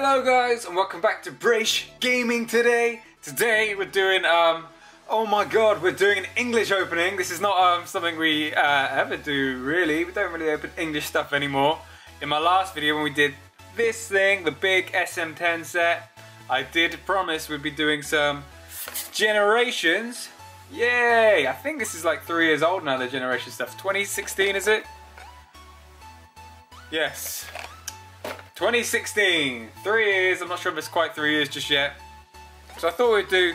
Hello guys and welcome back to Braysh Gaming today. Today we're doing um oh my god we're doing an English opening. This is not um something we uh, ever do really. We don't really open English stuff anymore. In my last video when we did this thing, the big SM10 set, I did promise we'd be doing some generations. Yay! I think this is like three years old now, the generation stuff. 2016 is it? Yes. 2016, three years. I'm not sure if it's quite three years just yet. So I thought we'd do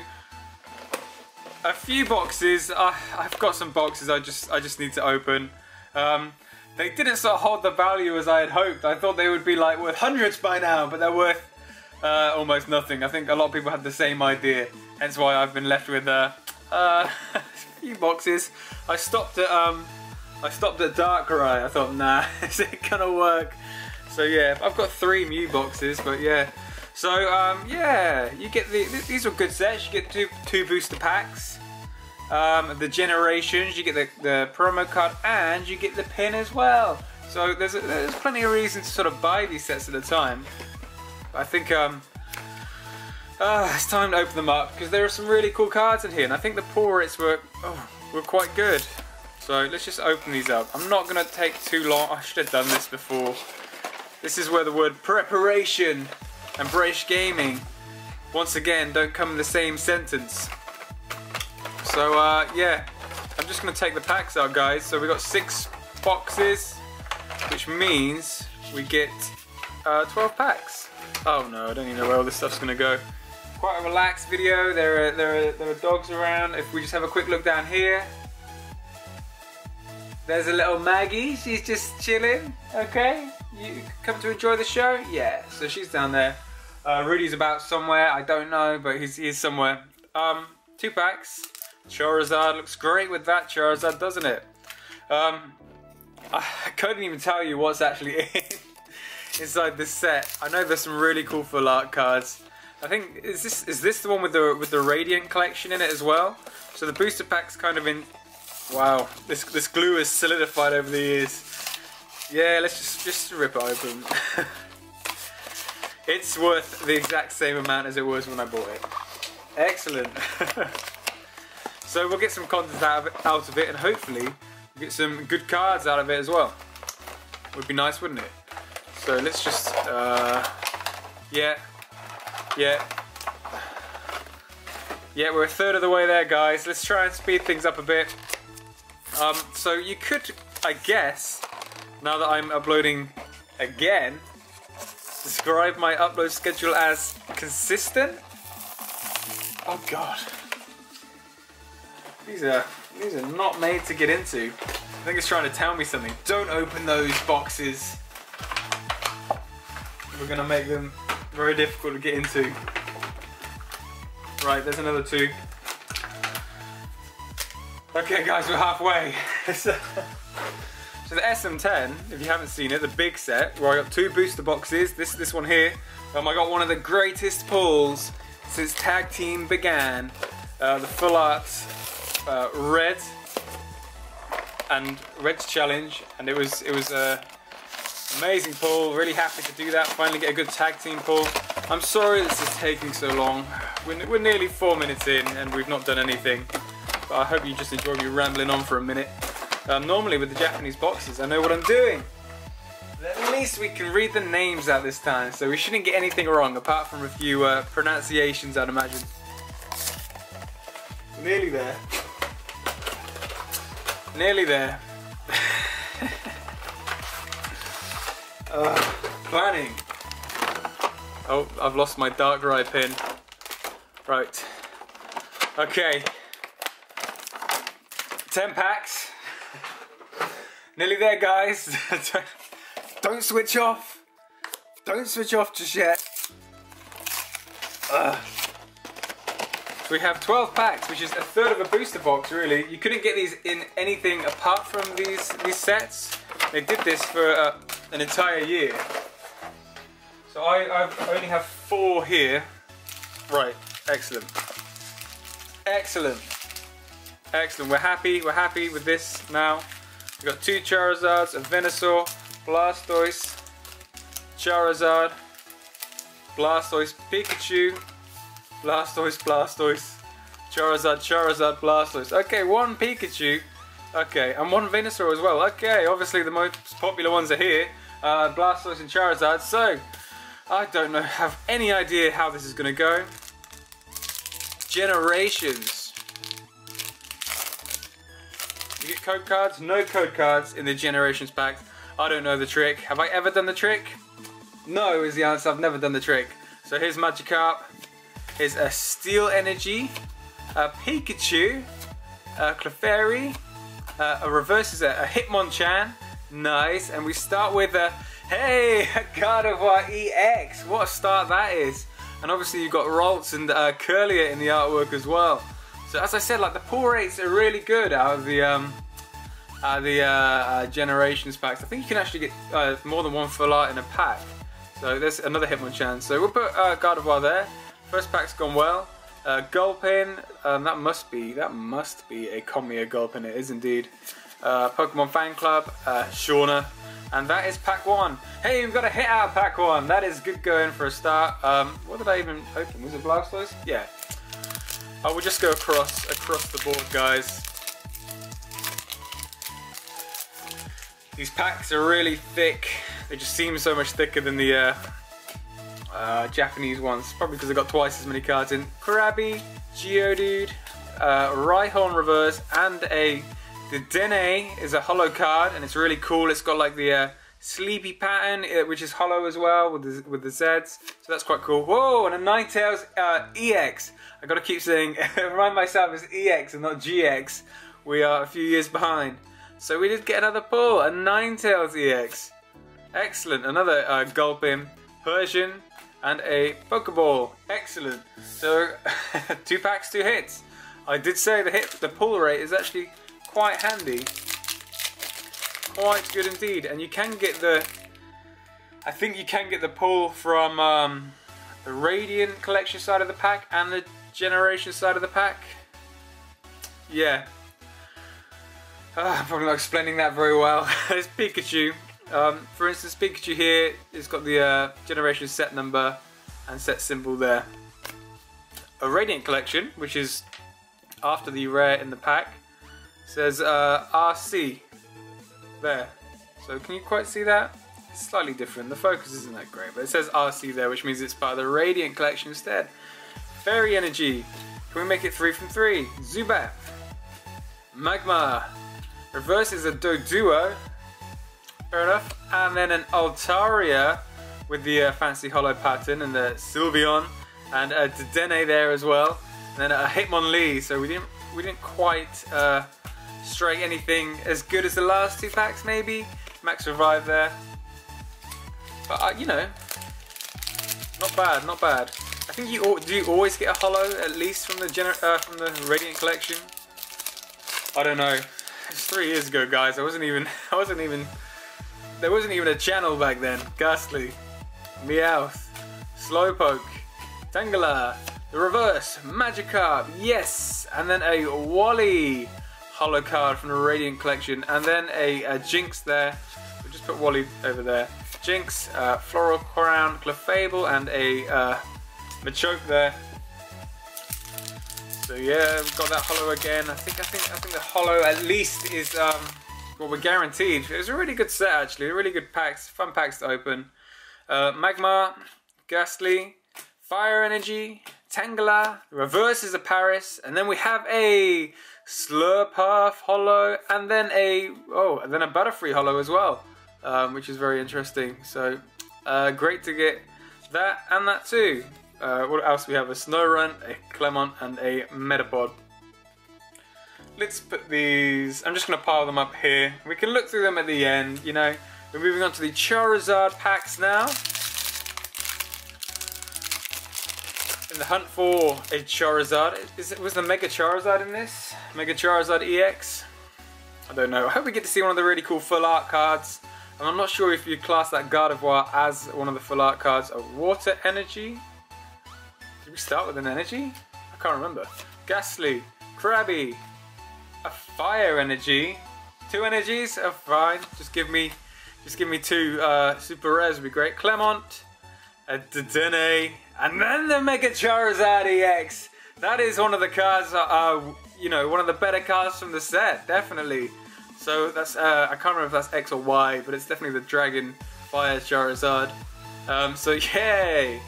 a few boxes. I, I've got some boxes I just I just need to open. Um, they didn't sort of hold the value as I had hoped. I thought they would be like worth hundreds by now, but they're worth uh, almost nothing. I think a lot of people had the same idea. Hence why I've been left with uh, uh, a few boxes. I stopped at um, I stopped at Darkrai. I thought, nah, is it gonna work? So yeah, I've got three Mew boxes, but yeah. So um, yeah, you get the these are good sets. You get two two booster packs. Um, the generations, you get the, the promo card, and you get the pin as well. So there's a, there's plenty of reasons to sort of buy these sets at a time. I think um, uh, it's time to open them up because there are some really cool cards in here, and I think the pull were oh, were quite good. So let's just open these up. I'm not gonna take too long. I should have done this before. This is where the word preparation and Braysh gaming once again don't come in the same sentence. So uh, yeah, I'm just gonna take the packs out guys. So we got six boxes, which means we get uh, 12 packs. Oh no, I don't even know where all this stuff's gonna go. Quite a relaxed video. There are, there are, there are dogs around. If we just have a quick look down here, there's a little Maggie. She's just chilling. Okay, you come to enjoy the show? Yeah. So she's down there. Uh, Rudy's about somewhere. I don't know, but he's he's somewhere. Um, two packs. Charizard looks great with that Charizard, doesn't it? Um, I couldn't even tell you what's actually in inside this set. I know there's some really cool full art cards. I think is this is this the one with the with the Radiant collection in it as well? So the booster pack's kind of in Wow, this this glue is solidified over the years. Yeah, let's just just rip it open. it's worth the exact same amount as it was when I bought it. Excellent. so we'll get some content out of it, out of it and hopefully get some good cards out of it as well. Would be nice, wouldn't it? So let's just, uh, yeah, yeah, yeah, we're a third of the way there, guys. Let's try and speed things up a bit. Um, so you could, I guess, now that I'm uploading again, describe my upload schedule as consistent. Oh god. These are these are not made to get into. I think it's trying to tell me something. Don't open those boxes. We're gonna make them very difficult to get into. Right, there's another two. Okay guys, we're halfway. so the SM10, if you haven't seen it, the big set, where I got two booster boxes, this this one here. Um, I got one of the greatest pulls since tag team began. Uh, the full art uh, red and red's challenge, and it was it was a amazing pull. Really happy to do that. Finally get a good tag team pull. I'm sorry this is taking so long. We're, we're nearly four minutes in, and we've not done anything but I hope you just enjoy me rambling on for a minute. Um, normally with the Japanese boxes, I know what I'm doing. But at least we can read the names out this time, so we shouldn't get anything wrong, apart from a few uh, pronunciations, I'd imagine. Nearly there. Nearly there. uh, planning. Oh, I've lost my dark Darkrai pin. Right. Okay. 10 packs. Nearly there, guys. Don't switch off. Don't switch off just yet. Ugh. So we have 12 packs, which is a third of a booster box, really. You couldn't get these in anything apart from these, these sets. They did this for uh, an entire year. So I I've only have four here. Right, excellent. Excellent. Excellent, we're happy, we're happy with this now. We've got two Charizards, a Venusaur, Blastoise, Charizard, Blastoise, Pikachu, Blastoise, Blastoise, Charizard, Charizard, Blastoise. Okay, one Pikachu. Okay, and one Venusaur as well. Okay, obviously the most popular ones are here. Uh, Blastoise and Charizard. So, I don't know, have any idea how this is going to go. Generations. You get code cards? No code cards in the Generations pack. I don't know the trick. Have I ever done the trick? No is the answer. I've never done the trick. So here's Magikarp. Here's a Steel Energy, a Pikachu, a Clefairy, uh, a reverse is a, a Hitmonchan. Nice. And we start with a, hey, a Gardevoir EX. What a start that is. And obviously you've got Ralts and uh, Kirlia in the artwork as well. So as I said, like the pull rates are really good out of the um, out of the uh, uh, Generations packs. I think you can actually get uh, more than one full art in a pack. So there's another Hitmonchan. So we'll put uh, Gardevoir there. First pack's gone well. Uh, Gulpin, um, that must be that must be a Comia Gulpin. It is indeed. Uh, Pokemon Fan Club, uh, Shauna, and that is pack one. Hey, we've got a hit out of pack one. That is good going for a start. Um, what did I even open? Was it Blastoise? Yeah. I will just go across across the board, guys. These packs are really thick. They just seem so much thicker than the uh, uh, Japanese ones. Probably because I got twice as many cards in. Krabby, Geodude, uh, Rhyhorn Reverse, and a Dedenne is a holo card, and it's really cool. It's got like the uh, sleepy pattern, uh, which is holo as well with the, with the Zs. So that's quite cool. Whoa, and a Ninetales uh, EX. I gotta keep saying, remind myself it's EX and not GX. We are a few years behind. So we did get another pull, a Ninetales EX. Excellent, another uh, Gulpin, Persian, and a Pokeball. Excellent. So two packs, two hits. I did say the hit, the pull rate is actually quite handy. Quite good indeed. And you can get the, I think you can get the pull from um, the Radiant collection side of the pack and the Generation side of the pack. Yeah. Uh, I'm probably not explaining that very well. it's Pikachu. Um, for instance, Pikachu here, it's got the uh, generation set number and set symbol there. A Radiant collection, which is after the rare in the pack, says uh, RC there. So can you quite see that? It's slightly different. The focus isn't that great, but it says RC there, which means it's part of the Radiant collection instead. Fairy Energy. Can we make it three from three? Zubat. Magmar. Reverse is a Doduo. Fair enough. And then an Altaria with the uh, fancy holo pattern and the Sylveon and a Dedenne there as well. And then a Hitmonlee. So we didn't we didn't quite uh, strike anything as good as the last two packs maybe. Max Revive there. But uh, you know, not bad, not bad. I think you do you always get a holo at least from the gener uh, from the Radiant collection. I don't know. It's three years ago, guys. I wasn't even I wasn't even there wasn't even a channel back then. Gastly, Meowth, Slowpoke, Tangela, the reverse, Magikarp, yes! And then a Wally holo card from the Radiant Collection, and then a, a Jynx there. We'll just put Wally over there. Jynx, uh, Floral Crown, Clefable, and a uh, Machoke there. So yeah, we've got that holo again. I think I think I think the holo at least is um, well, we're guaranteed. It was a really good set, actually. Really good packs. Fun packs to open. Uh, Magmar, Gastly, Fire Energy, Tangela, Reverse is a Paras, and then we have a Slurpuff Holo, and then a oh, and then a Butterfree Holo as well, um, which is very interesting. So uh, great to get that and that too. Uh, what else we have? A Snorunt, a Clemont, and a Metapod let's put these, I'm just going to pile them up here. We can look through them at the end, you know. We're moving on to the Charizard packs now. In the hunt for a Charizard, is it, was the Mega Charizard in this? Mega Charizard EX? I don't know. I hope we get to see one of the really cool full art cards. And I'm not sure if you class that Gardevoir as one of the full art cards. A Water Energy? Did we start with an energy? I can't remember. Gastly, Krabby, a fire energy. Two energies are fine. Just give me, just give me two uh, super rares would be great. Clemont, a Dedenne, and then the Mega Charizard EX. That is one of the cards that are, you know, one of the better cards from the set, definitely. So that's, uh, I can't remember if that's X or Y, but it's definitely the Dragon Fire Charizard. Um, so yay!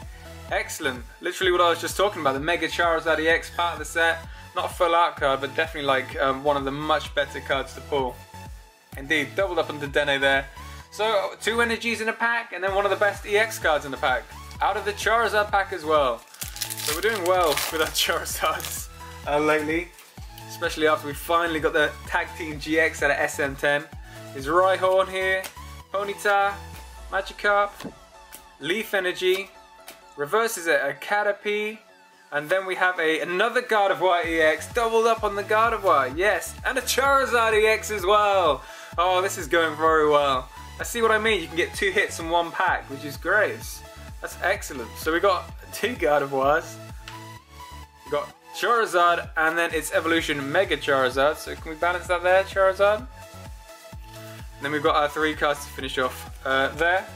Excellent. Literally what I was just talking about, the Mega Charizard EX part of the set. Not a full art card, but definitely like um, one of the much better cards to pull. Indeed, doubled up on the Dene there. So two energies in a pack, and then one of the best EX cards in the pack. Out of the Charizard pack as well. So we're doing well with our Charizards uh, lately. Especially after we finally got the Tag Team GX out of SM10. Is Rhyhorn here, Ponyta, Magikarp, Leaf Energy, reverses it a Caterpie, and then we have a another Gardevoir EX, doubled up on the Gardevoir, yes, and a Charizard EX as well. Oh, this is going very well. I see what I mean, you can get two hits in one pack, which is great. That's excellent. So we got two Gardevoirs, we got Charizard, and then its evolution Mega Charizard. So can we balance that there, Charizard? And then we've got our three cards to finish off uh, there.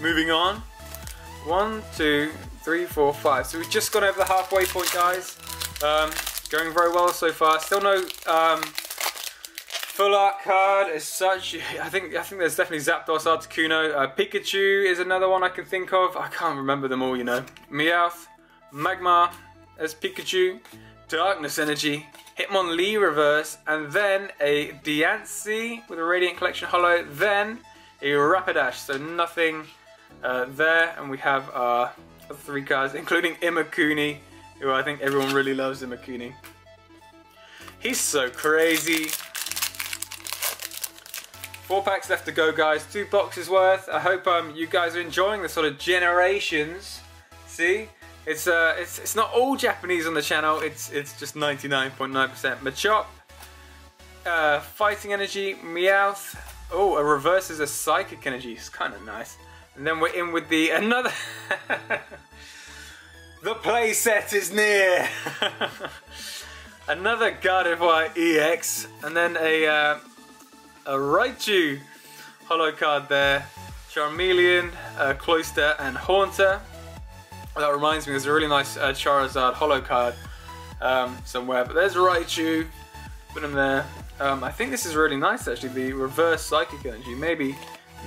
Moving on. One, two, three, four, five. So we've just gone over the halfway point, guys. Um, going very well so far. Still no um, full art card as such. I think I think there's definitely Zapdos, Articuno. Uh, Pikachu is another one I can think of. I can't remember them all, you know. Meowth, Magmar as Pikachu, Darkness Energy, Hitmonlee Reverse, and then a Diancie with a Radiant Collection Holo, then a Rapidash. So nothing uh, there, and we have our three cards, including Imakuni, who I think everyone really loves Imakuni. He's so crazy. Four packs left to go, guys. Two boxes worth. I hope um, you guys are enjoying the sort of generations. See, it's uh, it's it's not all Japanese on the channel. It's it's just 99.9% Machop, uh, Fighting Energy, Meowth. Oh, a reverse is a Psychic Energy. It's kind of nice. And then we're in with the another. the playset is near. another Gardevoir EX, and then a uh, a Raichu holo card there. Charmeleon, uh, and Haunter. That reminds me, there's a really nice uh, Charizard holo card um, somewhere. But there's Raichu. Put him there. Um, I think this is really nice actually. The reverse Psychic Energy. Maybe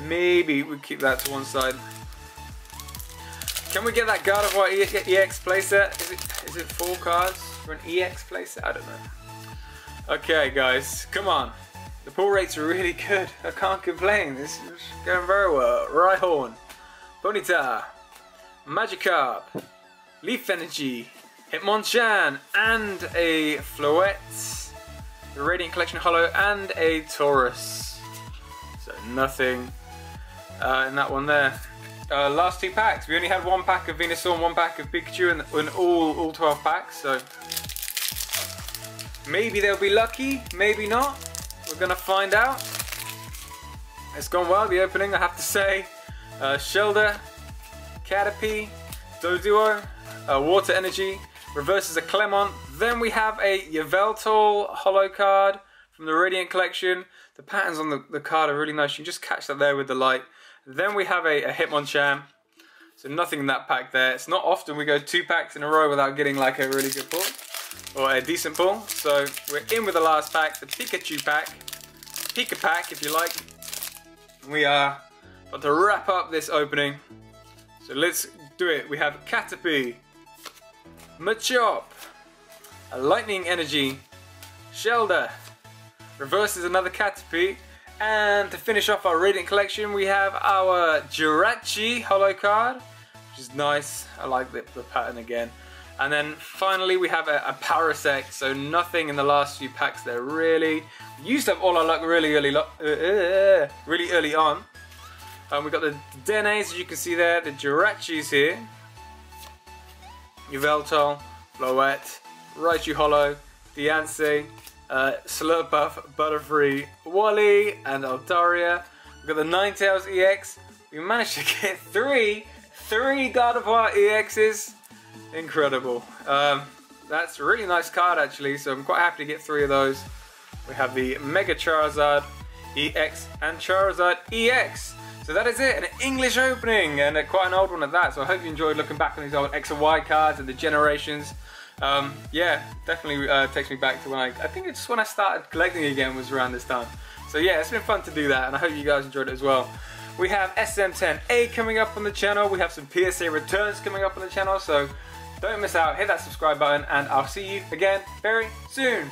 Maybe we keep that to one side. Can we get that Gardevoir EX playset? Is it is it four cards for an EX playset? I don't know. Okay, guys, come on. The pull rates are really good. I can't complain. This is going very well. Rhyhorn, Ponyta, Magikarp, Leaf Energy, Hitmonchan, and a Floette, the Radiant Collection Holo, and a Tauros. So nothing uh, in that one there. Uh, last two packs. We only had one pack of Venusaur and one pack of Pikachu in, in all, all 12 packs, so maybe they'll be lucky, maybe not. We're gonna find out. It's gone well, the opening, I have to say. Uh, Shellder, Caterpie, Doduo, uh, Water Energy, reverses a Clemont. Then we have a Yveltal holo card from the Radiant Collection. The patterns on the, the card are really nice. You can just catch that there with the light. Then we have a, a Hitmonchan. So nothing in that pack there. It's not often we go two packs in a row without getting like a really good pull. Or a decent pull. So we're in with the last pack, the Pikachu pack. Pika pack if you like. We are about to wrap up this opening. So let's do it. We have Caterpie, Machop, a Lightning Energy, Shellder, reverses another Caterpie, and to finish off our Radiant collection, we have our Jirachi holo card, which is nice. I like the, the pattern again. And then finally we have a, a Parasect, so nothing in the last few packs there really. We used to have all our luck really early, uh, uh, really early on. Um, we've got the Denes, as you can see there, the Jirachis here. Yveltal, Floette, Raichu Holo, Diancie, uh, Slurpuff, Butterfree, Wally, and Altaria. We've got the Ninetales EX. We managed to get three, three Gardevoir EXs. Incredible. Um, that's a really nice card actually, so I'm quite happy to get three of those. We have the Mega Charizard EX and Charizard EX. So that is it, an English opening, and a, quite an old one at that. So I hope you enjoyed looking back on these old X and Y cards and the generations. Um, yeah, definitely uh, takes me back to when I, I think it's when I started collecting again was around this time. So yeah, it's been fun to do that, and I hope you guys enjoyed it as well. We have SM10A coming up on the channel. We have some PSA returns coming up on the channel, so don't miss out. Hit that subscribe button, and I'll see you again very soon.